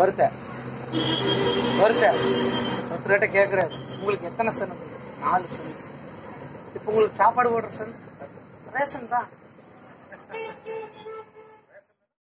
வருத்த. வருத்த. ஒருத்தர்கிட்ட கேட்குறாரு உங்களுக்கு எத்தனை சன் நாலு சன் இப்போ உங்களுக்கு சாப்பாடு போடுற சன் ரேஷன் தான்.